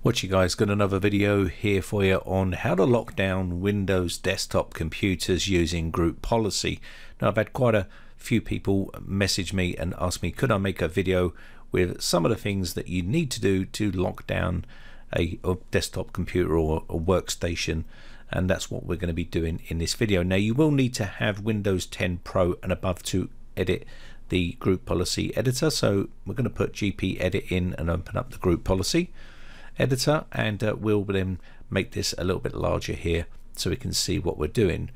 What you guys got another video here for you on how to lock down Windows desktop computers using group policy. Now I've had quite a few people message me and ask me could I make a video with some of the things that you need to do to lock down a, a desktop computer or a workstation and that's what we're going to be doing in this video. Now you will need to have Windows 10 Pro and above to edit the group policy editor so we're going to put GP edit in and open up the group policy editor and uh, we'll then make this a little bit larger here so we can see what we're doing.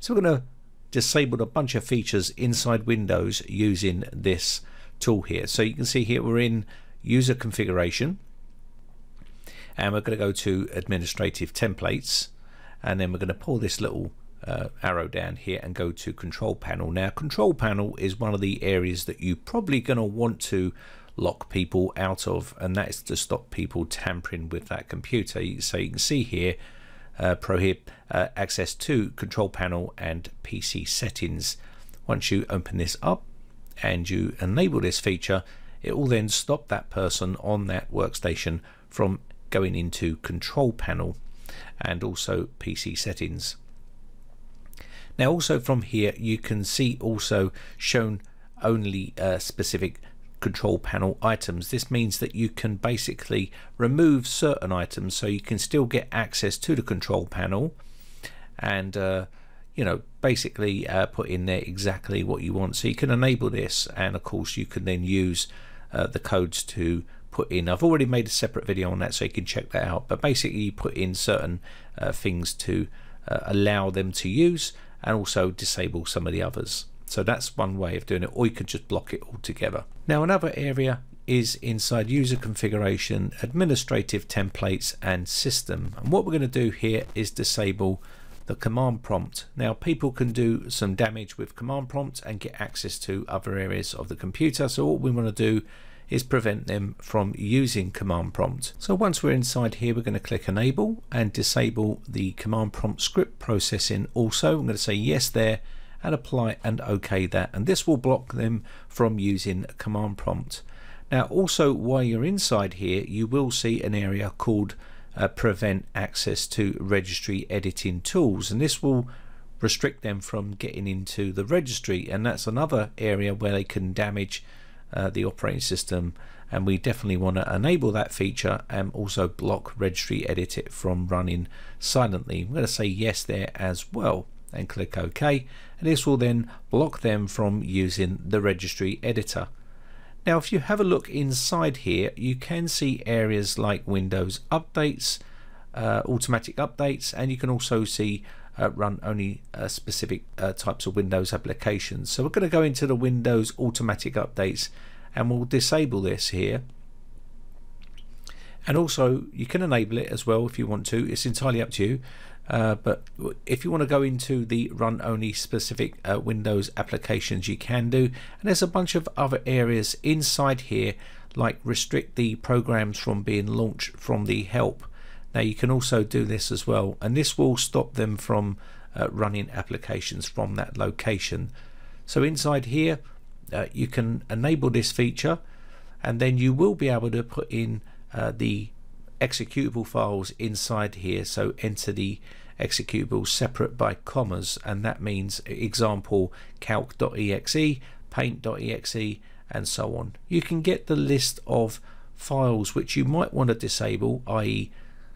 So we're going to disable a bunch of features inside Windows using this tool here. So you can see here we're in user configuration and we're going to go to administrative templates and then we're going to pull this little uh, arrow down here and go to control panel. Now control panel is one of the areas that you're probably going to want to lock people out of and that is to stop people tampering with that computer. So you can see here uh, prohibit uh, access to control panel and PC settings. Once you open this up and you enable this feature it will then stop that person on that workstation from going into control panel and also PC settings. Now also from here you can see also shown only uh, specific control panel items. This means that you can basically remove certain items so you can still get access to the control panel and uh, you know basically uh, put in there exactly what you want. So you can enable this and of course you can then use uh, the codes to put in. I've already made a separate video on that so you can check that out but basically you put in certain uh, things to uh, allow them to use and also disable some of the others. So that's one way of doing it, or you could just block it altogether. Now another area is inside user configuration, administrative templates and system. And what we're going to do here is disable the command prompt. Now people can do some damage with command prompt and get access to other areas of the computer. So what we want to do is prevent them from using command prompt. So once we're inside here, we're going to click enable and disable the command prompt script processing also. I'm going to say yes there and apply and OK that and this will block them from using command prompt. Now also while you're inside here you will see an area called uh, prevent access to registry editing tools and this will restrict them from getting into the registry and that's another area where they can damage uh, the operating system and we definitely want to enable that feature and also block registry edit it from running silently. I'm going to say yes there as well and click OK and this will then block them from using the registry editor. Now if you have a look inside here you can see areas like Windows updates, uh, automatic updates and you can also see uh, run only uh, specific uh, types of Windows applications. So we're going to go into the Windows automatic updates and we'll disable this here and also you can enable it as well if you want to it's entirely up to you uh, but if you want to go into the run only specific uh, Windows applications you can do. And there's a bunch of other areas inside here like restrict the programs from being launched from the help. Now you can also do this as well and this will stop them from uh, running applications from that location. So inside here uh, you can enable this feature and then you will be able to put in uh, the executable files inside here so enter the executable separate by commas and that means example calc.exe paint.exe and so on. You can get the list of files which you might want to disable i.e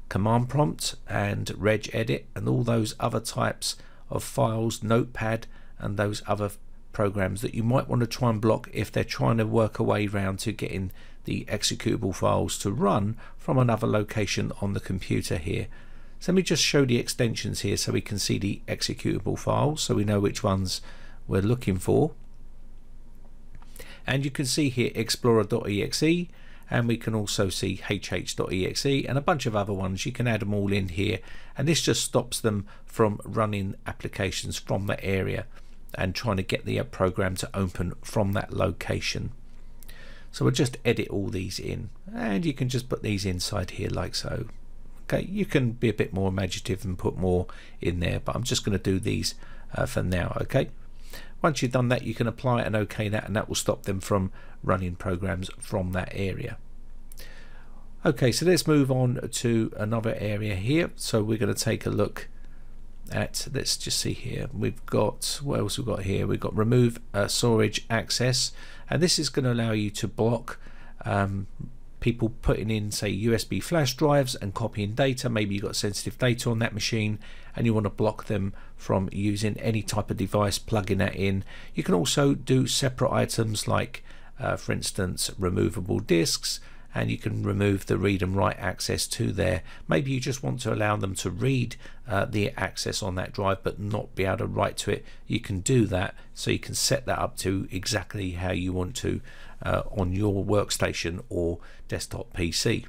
command prompt and regedit and all those other types of files notepad and those other programs that you might want to try and block if they're trying to work a way around to getting the executable files to run from another location on the computer here. So let me just show the extensions here so we can see the executable files so we know which ones we're looking for. And you can see here explorer.exe and we can also see hh.exe and a bunch of other ones. You can add them all in here and this just stops them from running applications from that area and trying to get the uh, program to open from that location. So we'll just edit all these in and you can just put these inside here like so. Okay, you can be a bit more imaginative and put more in there, but I'm just going to do these uh, for now. Okay. Once you've done that, you can apply and OK that, and that will stop them from running programs from that area. Okay, so let's move on to another area here. So we're going to take a look at, let's just see here. We've got, what else we've got here? We've got remove uh, storage access. And this is going to allow you to block um, people putting in say USB flash drives and copying data. Maybe you've got sensitive data on that machine and you want to block them from using any type of device plugging that in. You can also do separate items like uh, for instance removable disks and you can remove the read and write access to there. Maybe you just want to allow them to read uh, the access on that drive but not be able to write to it. You can do that so you can set that up to exactly how you want to uh, on your workstation or desktop PC.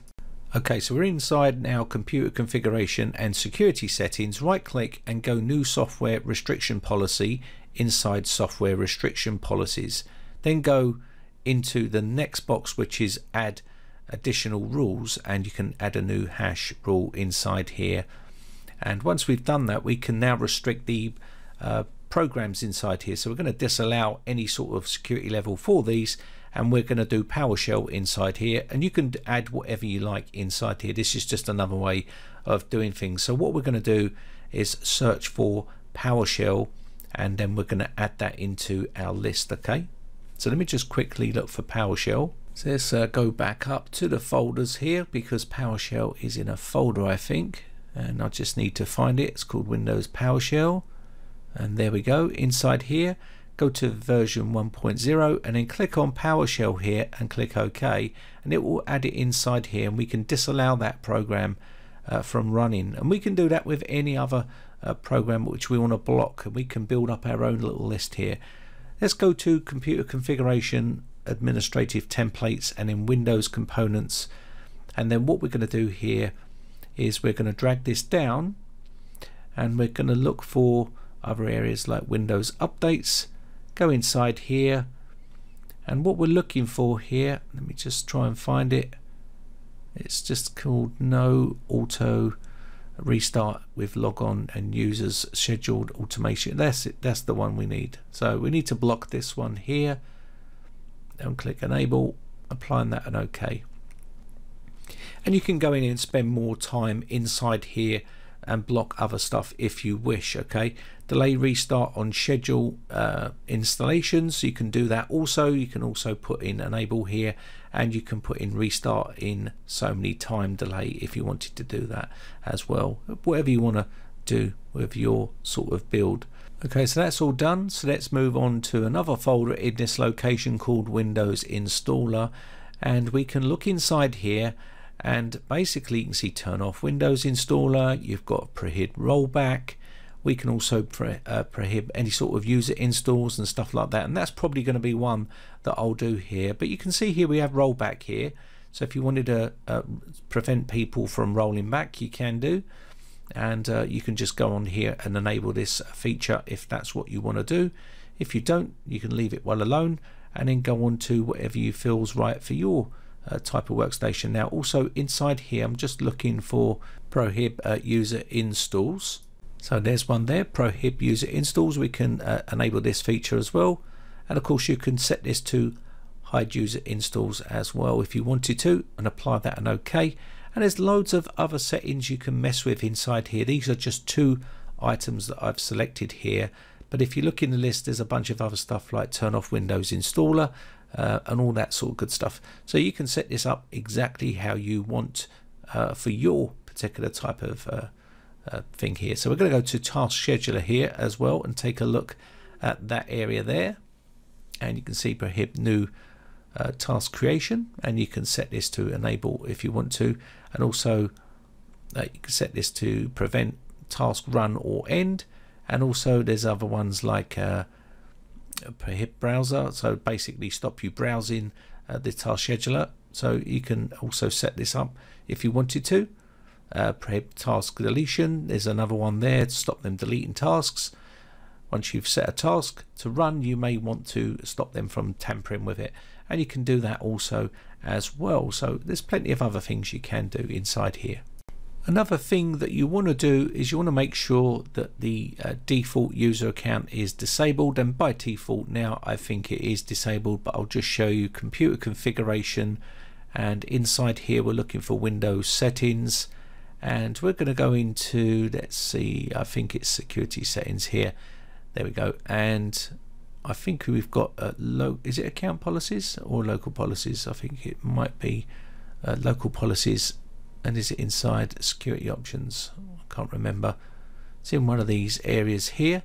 Okay, so we're inside now computer configuration and security settings. Right click and go new software restriction policy inside software restriction policies. Then go into the next box which is add additional rules and you can add a new hash rule inside here. And once we've done that we can now restrict the uh, programs inside here. So we're going to disallow any sort of security level for these and we're going to do PowerShell inside here. And you can add whatever you like inside here. This is just another way of doing things. So what we're going to do is search for PowerShell and then we're going to add that into our list okay? So let me just quickly look for PowerShell so let's uh, go back up to the folders here because PowerShell is in a folder I think. And I just need to find it. It's called Windows PowerShell. And there we go. Inside here go to version 1.0 and then click on PowerShell here and click OK. And it will add it inside here and we can disallow that program uh, from running. And we can do that with any other uh, program which we want to block. And we can build up our own little list here. Let's go to computer configuration administrative templates and in Windows components. And then what we're going to do here is we're going to drag this down and we're going to look for other areas like Windows updates. Go inside here. And what we're looking for here let me just try and find it. It's just called no auto restart with logon and users scheduled automation. That's it. That's the one we need. So we need to block this one here and click enable applying that and OK. And you can go in and spend more time inside here and block other stuff if you wish okay delay restart on schedule uh, installations you can do that also. You can also put in enable here and you can put in restart in so many time delay if you wanted to do that as well. Whatever you want to do with your sort of build Okay, so that's all done. So let's move on to another folder in this location called Windows Installer. And we can look inside here and basically you can see turn off Windows Installer. You've got prohibit rollback. We can also uh, prohibit any sort of user installs and stuff like that. And that's probably going to be one that I'll do here. But you can see here we have rollback here. So if you wanted to uh, prevent people from rolling back, you can do and uh, you can just go on here and enable this feature if that's what you want to do. If you don't you can leave it well alone and then go on to whatever you feels right for your uh, type of workstation. Now also inside here I'm just looking for prohib uh, user installs. So there's one there prohib user installs. We can uh, enable this feature as well. And of course you can set this to hide user installs as well if you wanted to and apply that and OK and there's loads of other settings you can mess with inside here. These are just two items that I've selected here. But if you look in the list there's a bunch of other stuff like turn off Windows installer uh, and all that sort of good stuff. So you can set this up exactly how you want uh, for your particular type of uh, uh thing here. So we're going to go to task scheduler here as well and take a look at that area there. And you can see prohibit new uh, task creation. And you can set this to enable if you want to and also uh, you can set this to prevent task run or end. And also there's other ones like uh, prohibit browser. So basically stop you browsing uh, the task scheduler. So you can also set this up if you wanted to. Uh, prohibit task deletion. There's another one there to stop them deleting tasks. Once you've set a task to run you may want to stop them from tampering with it. And you can do that also as well. So there's plenty of other things you can do inside here. Another thing that you want to do is you want to make sure that the uh, default user account is disabled and by default now I think it is disabled but I'll just show you computer configuration. And inside here we're looking for Windows settings and we're going to go into let's see I think it's security settings here. There we go. And I think we've got a low is it account policies or local policies? I think it might be uh, local policies. And is it inside security options? I can't remember. It's in one of these areas here.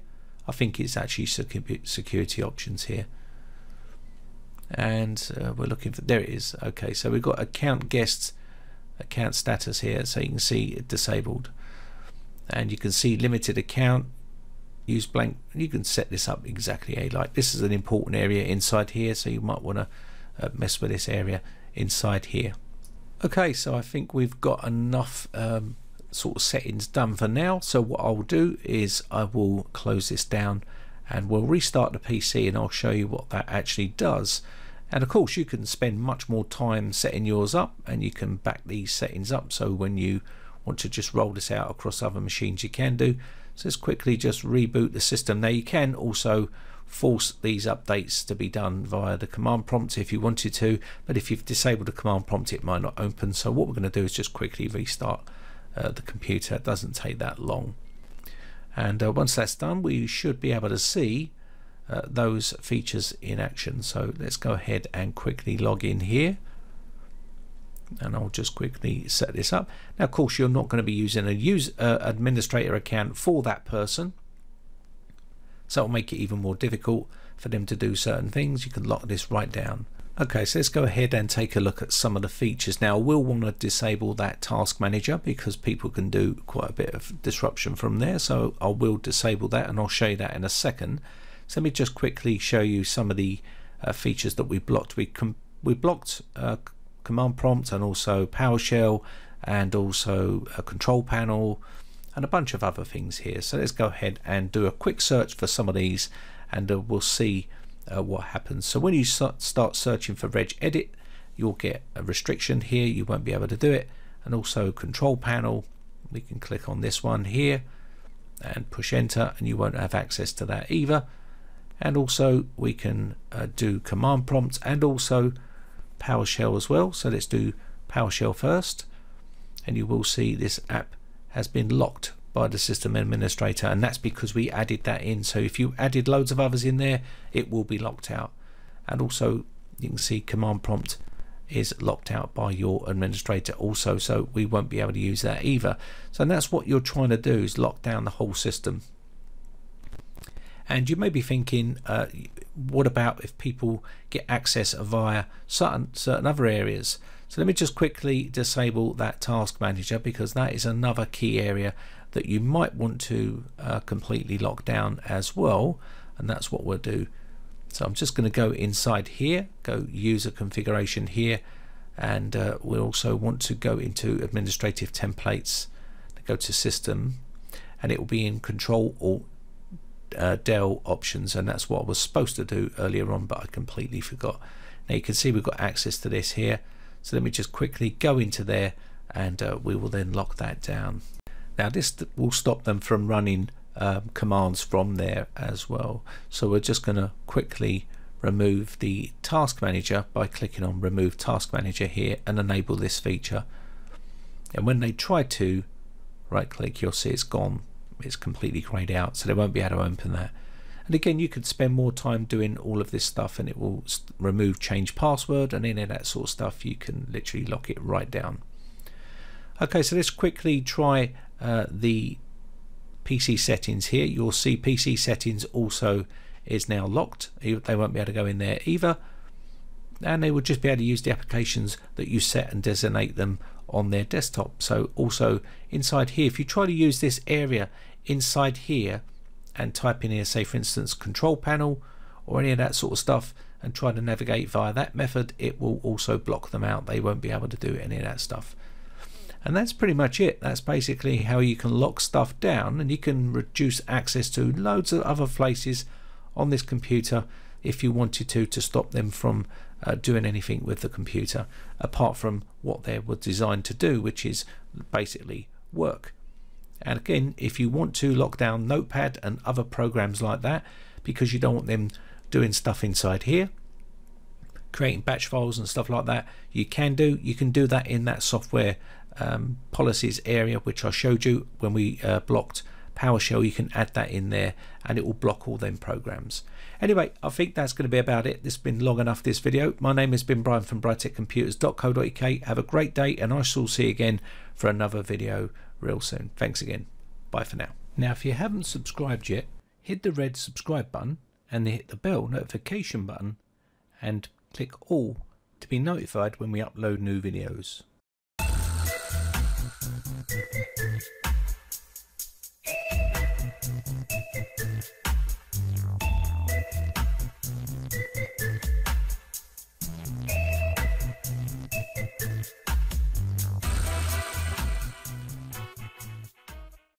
I think it's actually security options here. And uh, we're looking for there it is. Okay so we've got account guests account status here. So you can see disabled. And you can see limited account use blank. You can set this up exactly a like. This is an important area inside here so you might want to uh, mess with this area inside here. Okay so I think we've got enough um, sort of settings done for now. So what I'll do is I will close this down and we'll restart the PC and I'll show you what that actually does. And of course you can spend much more time setting yours up and you can back these settings up. So when you want to just roll this out across other machines you can do so let's quickly just reboot the system. Now you can also force these updates to be done via the command prompt if you wanted to but if you've disabled the command prompt it might not open. So what we're going to do is just quickly restart uh, the computer. It doesn't take that long. And uh, once that's done we should be able to see uh, those features in action. So let's go ahead and quickly log in here and I'll just quickly set this up. Now of course you're not going to be using a use uh, administrator account for that person so it'll make it even more difficult for them to do certain things. You can lock this right down. Okay, so let's go ahead and take a look at some of the features. Now, we'll want to disable that task manager because people can do quite a bit of disruption from there. So I will disable that and I'll show you that in a second. So let me just quickly show you some of the uh, features that we blocked. We can we blocked uh, command prompt and also PowerShell and also a control panel and a bunch of other things here. So let's go ahead and do a quick search for some of these and uh, we'll see uh, what happens. So when you start searching for regedit, you'll get a restriction here. You won't be able to do it. And also control panel, we can click on this one here and push enter and you won't have access to that either and also we can uh, do command prompts and also PowerShell as well. So let's do PowerShell first. And you will see this app has been locked by the system administrator. And that's because we added that in. So if you added loads of others in there it will be locked out. And also you can see command prompt is locked out by your administrator also. So we won't be able to use that either. So that's what you're trying to do is lock down the whole system and you may be thinking, uh, what about if people get access via certain, certain other areas? So let me just quickly disable that task manager because that is another key area that you might want to uh, completely lock down as well. And that's what we'll do. So I'm just going to go inside here, go user configuration here, and uh, we also want to go into administrative templates, go to system, and it will be in control alt uh, Del options and that's what I was supposed to do earlier on but I completely forgot. Now you can see we've got access to this here so let me just quickly go into there and uh, we will then lock that down. Now this will stop them from running um, commands from there as well so we're just going to quickly remove the task manager by clicking on remove task manager here and enable this feature and when they try to right click you'll see it's gone it's completely grayed out so they won't be able to open that. And again you could spend more time doing all of this stuff and it will remove change password and any of that sort of stuff. You can literally lock it right down. Okay so let's quickly try uh, the PC settings here. You'll see PC settings also is now locked. They won't be able to go in there either. And they will just be able to use the applications that you set and designate them on their desktop. So also inside here if you try to use this area inside here and type in here say for instance control panel or any of that sort of stuff and try to navigate via that method it will also block them out. They won't be able to do any of that stuff. And that's pretty much it. That's basically how you can lock stuff down and you can reduce access to loads of other places on this computer if you wanted to to stop them from uh, doing anything with the computer apart from what they were designed to do which is basically work and again if you want to lock down notepad and other programs like that because you don't want them doing stuff inside here creating batch files and stuff like that, you can do. You can do that in that software um, policies area, which I showed you when we uh, blocked PowerShell. You can add that in there and it will block all them programs. Anyway, I think that's going to be about it. This has been long enough, this video. My name has been Brian from briteccomputers.co.uk. Have a great day and I shall see you again for another video real soon. Thanks again. Bye for now. Now, if you haven't subscribed yet, hit the red subscribe button and then hit the bell notification button and click all to be notified when we upload new videos.